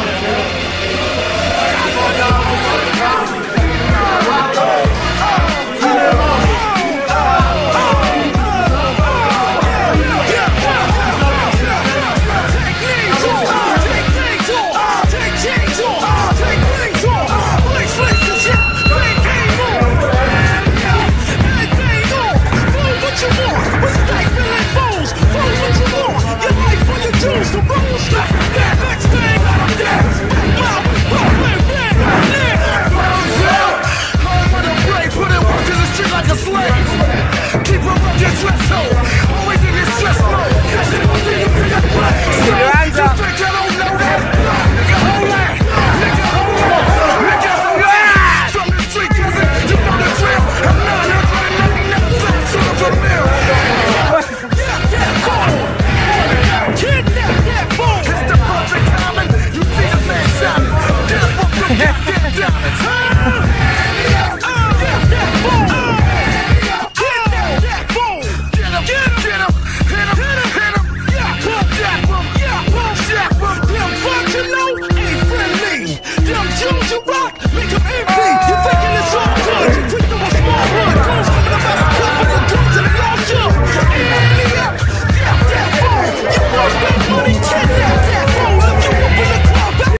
Wow. threshold